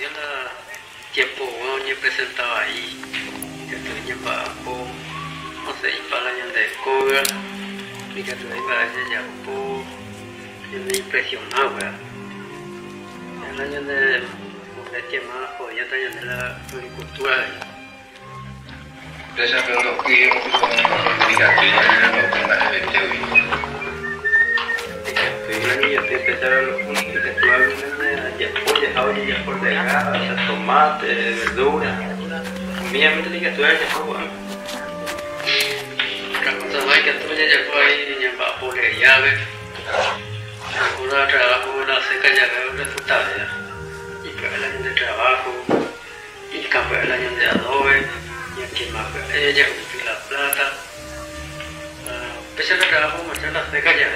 yo la tiempo ni presentaba ahí que estoy para no sé para la de coga y que estoy para ese ya po yo me impresionaba el año de tema jodía también de la agricultura que en los de niña que empezaron los puntos que por ya ahora ya por de tomate, verdura. Comida me tiene que estudiar ya por bueno. La cosa más que tú ya por ahí va por la llave. Alguna trabajo una seca ya veo resultados ya. Y para el año de trabajo, y campo el año de adobe, y aquí más ella, la plata. Pese a trabajo, me la seca ya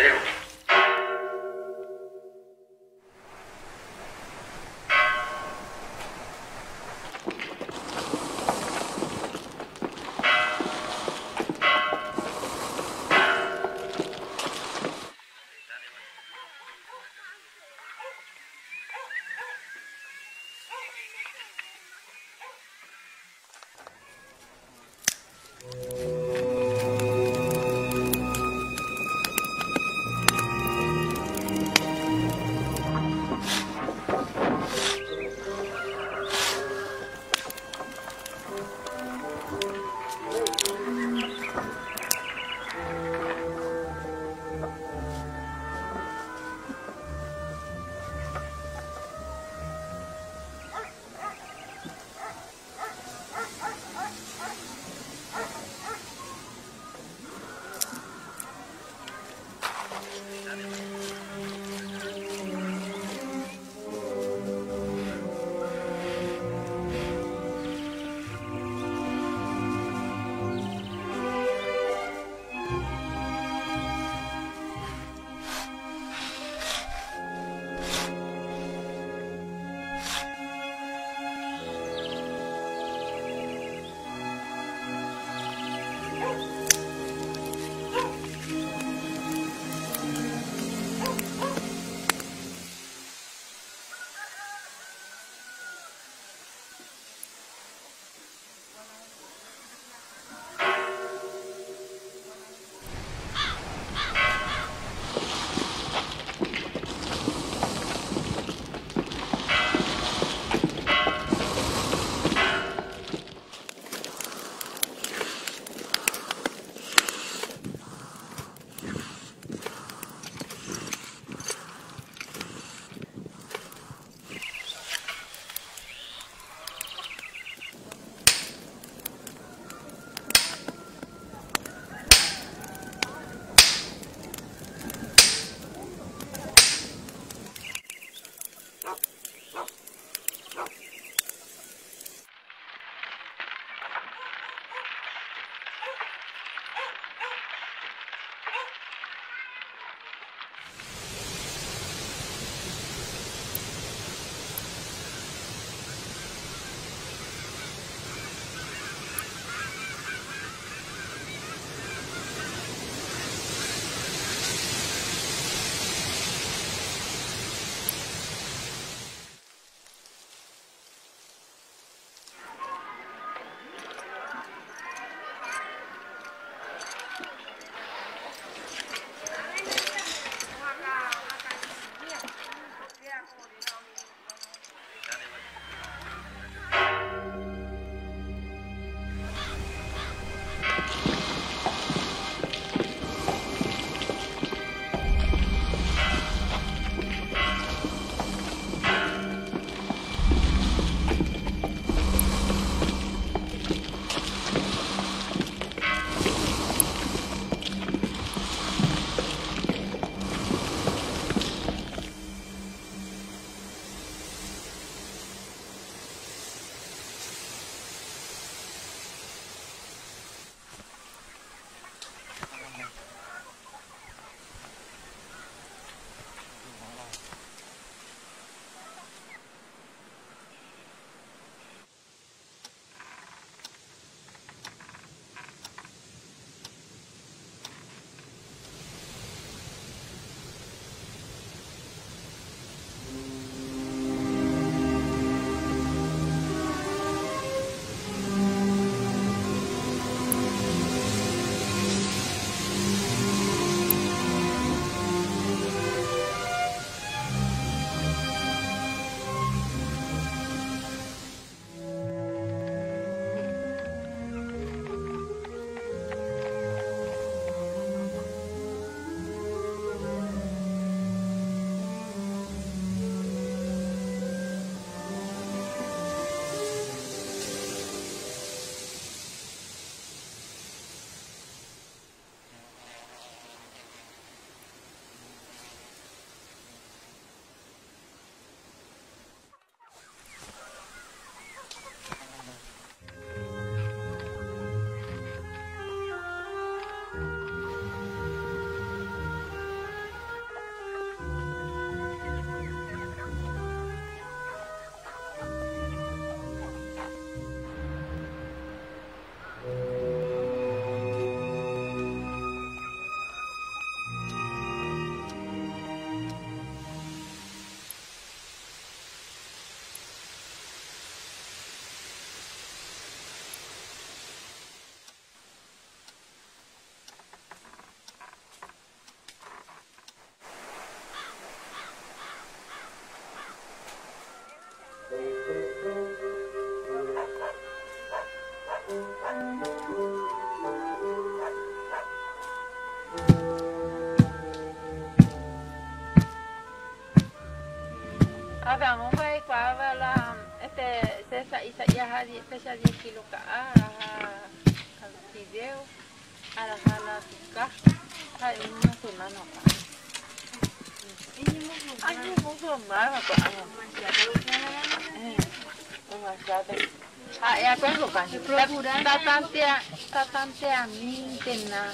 Tatantea, tatanteamente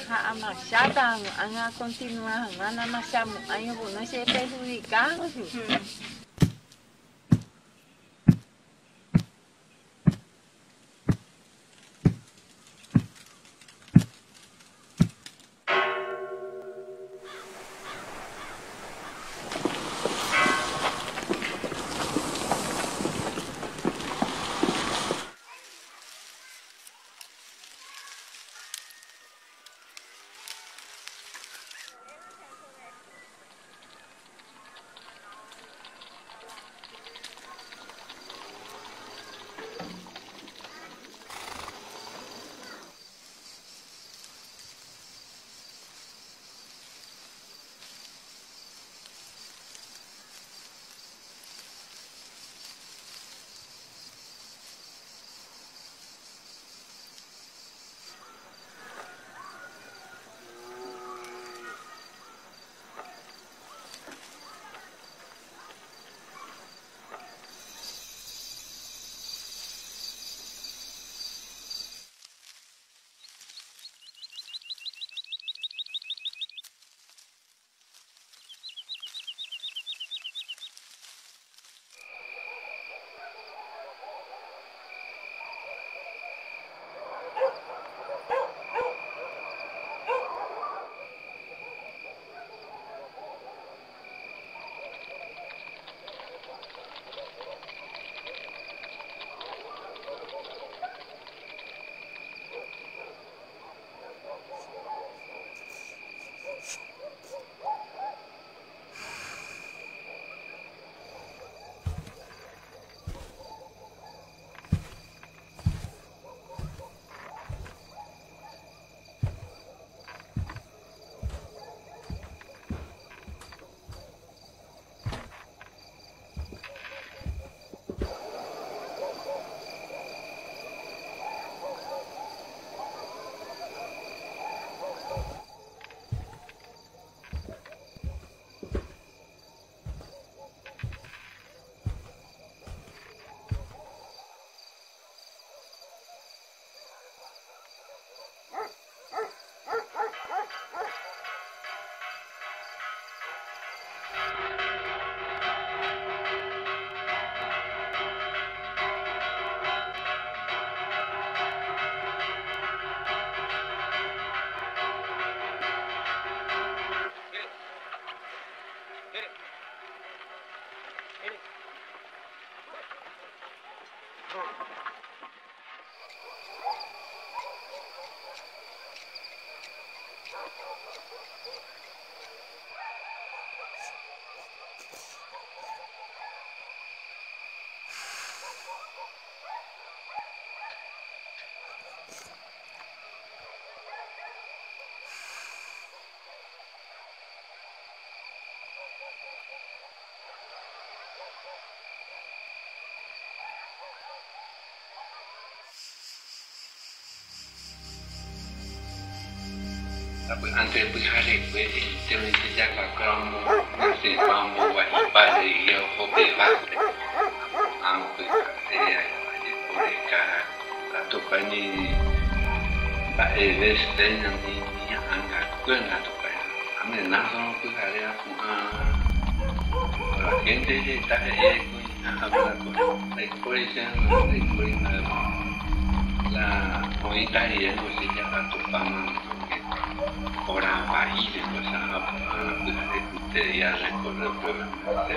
a machada, a continuar, a machamo, a eu não sei prejudicar. Ngana masamu ayo no se perjudicar. Tapi ante pihare kwe temi sejak kamu masih kamu wahai pada ia hobi lah. Ampe saya di mereka atau kani pak eves dan yang ini angkat kue atau kaya. Ame naso pihare aku ah. Gente de habla con la expresión la expresión la y se fama orang dan bersama berada kita yang rekod rekomendasi.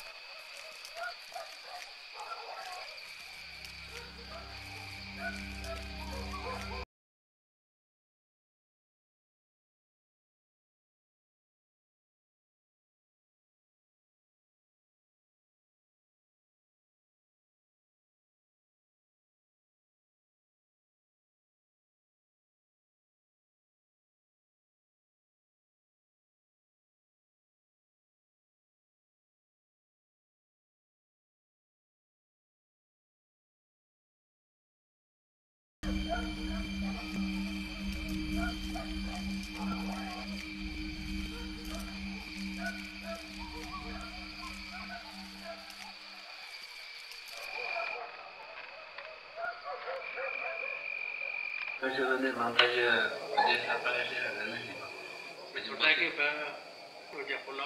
Ni. Resulta que para ya por la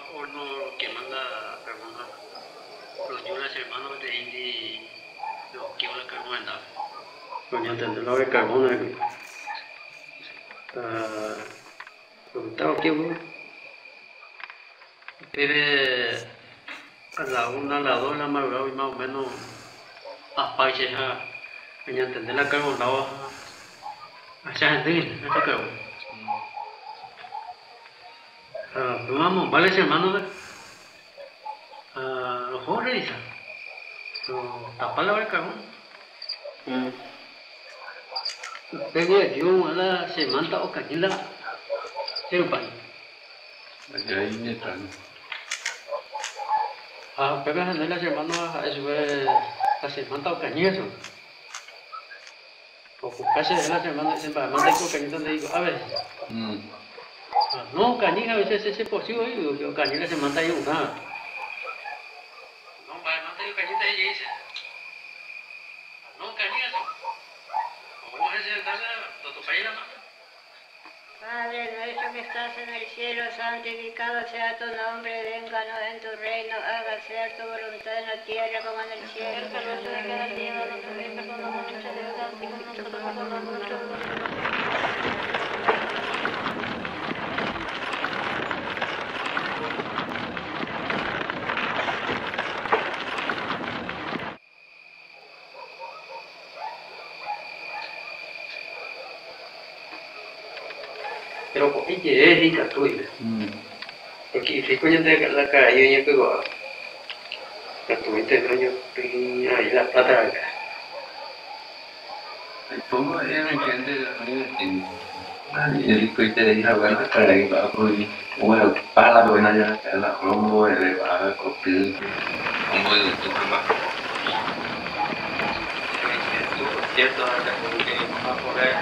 que manda los yulas hermanos de Indy lo que anda. Pues ya tendrá la de preguntaba bueno. A la una, a la dos, la madrugada y más o menos a entender la Allá en esa carbón. Ah, pero vamos, vale ese hermano de ah, los jóvenes lo tapar la hora carbón pero yo a la semana o cañila pero pan. Kaya ini kan. ah pero a la semana eso es la semana o cañila eso o casi de la semana se va manda con cañita donde digo a ver Hmm. Ah, no, cañiga, a veces es posible, yo, yo cañiga se manda yo una. No, para manda yo cañita ella dice. No, cañiga eso. Como es el darle a tu país la mano. Padre nuestro que estás en el cielo, santificado sea tu nombre, vénganos en tu reino, hágase tu voluntad en la tierra como en el cielo. Pero qué es rica tuya. Hmm. Porque si coño de la calle, yo que va. La tuviste, coño, ahí la plata acá. Pongo ya me entiende en el coite de hija buena para que va por bueno para la buena ya que la romo de va a copiar como de cierto que va a poder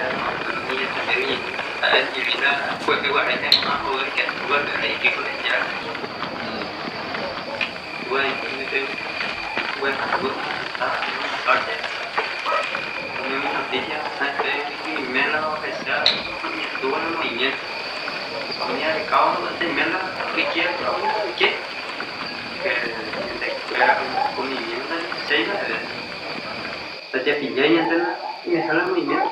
niños también a y vida fue que guardé que más poder que tuve de ahí que con ella bueno bueno bueno ah parte una noticia estuvo en Viñez, ponía de cabo una tremenda riqueza, ¿qué? Que era con vivienda, seis meses. Entonces, ya que ya ya y me.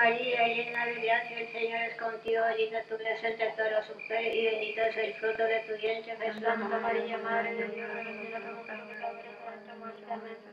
María, llena de gracia, el Señor es contigo, bendita tú eres entre todas las mujeres y bendito es el fruto de tu vientre Jesús. Santa María, Madre de Dios, muerte. Amén.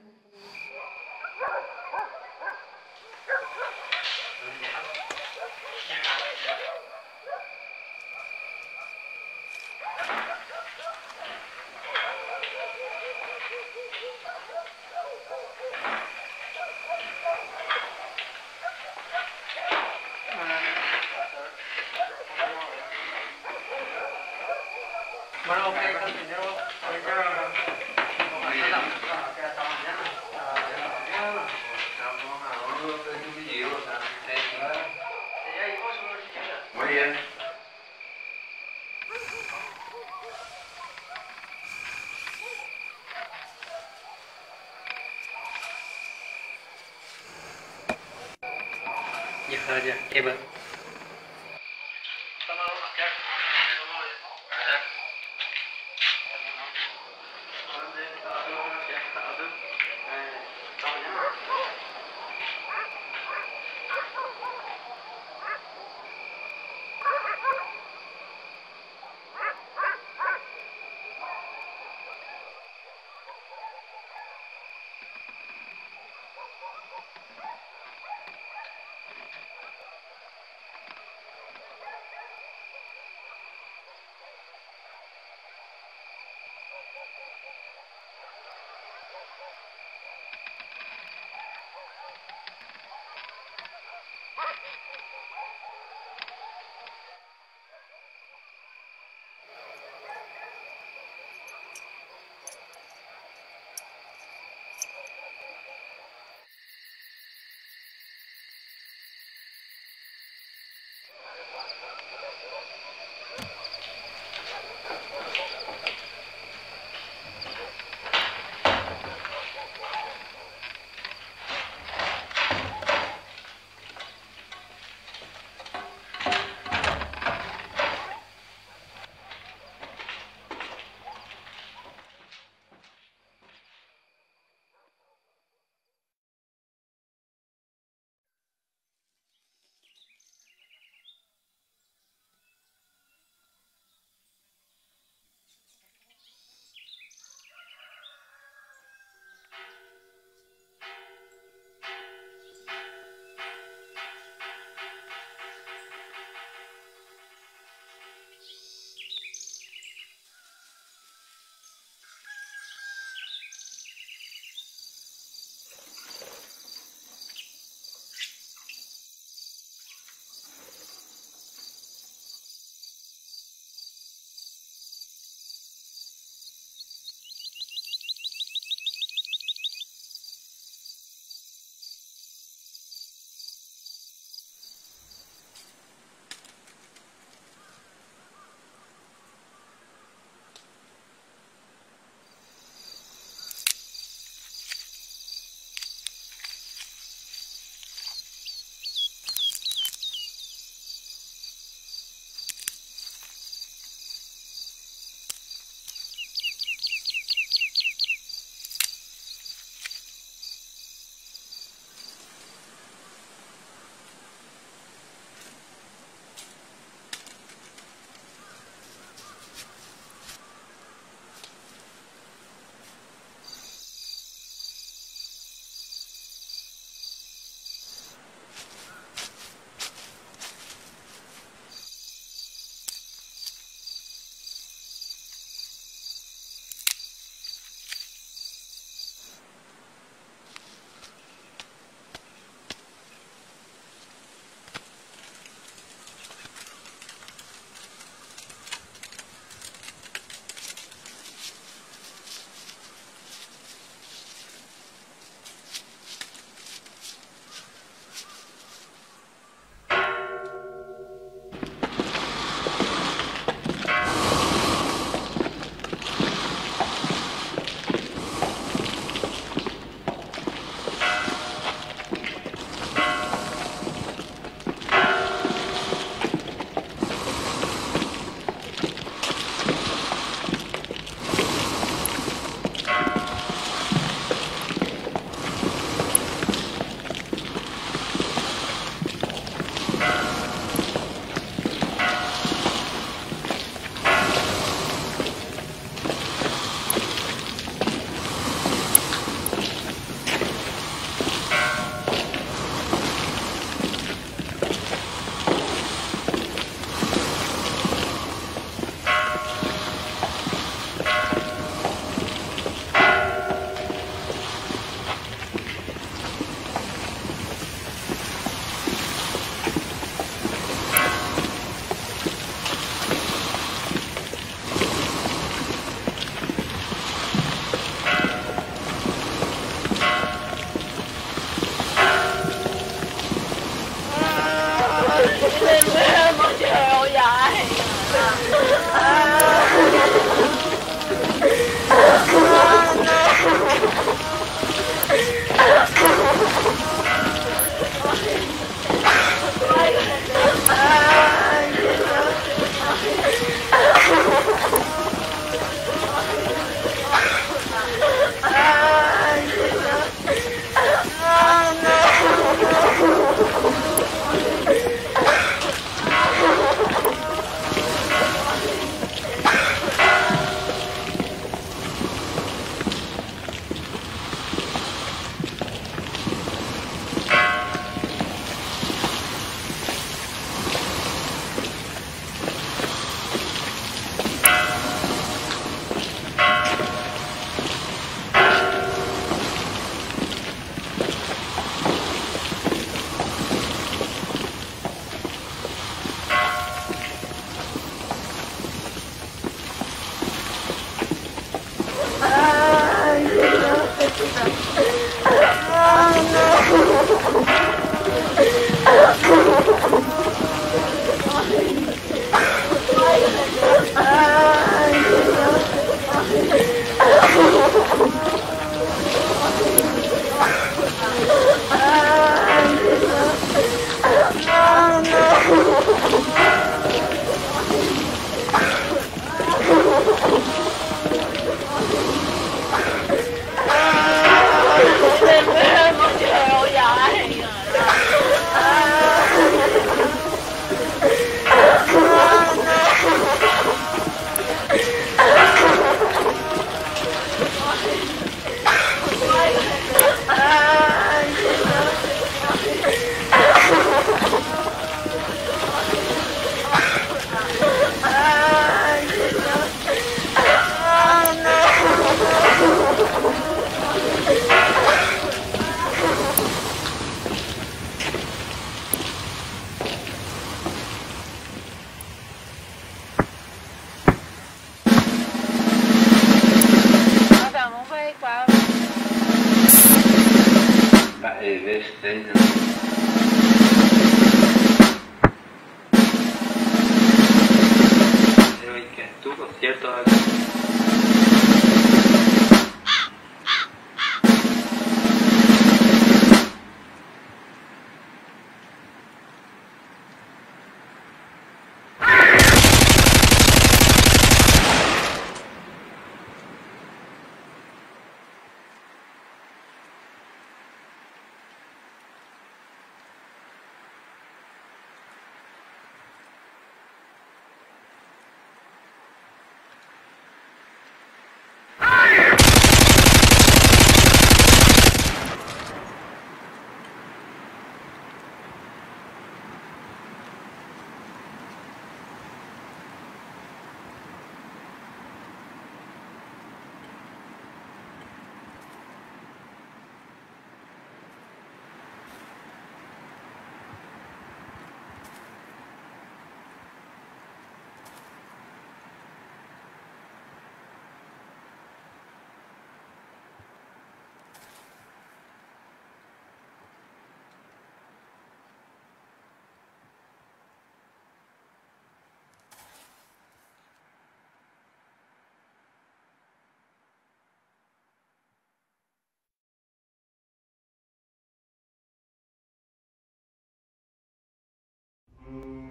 Mm-hmm.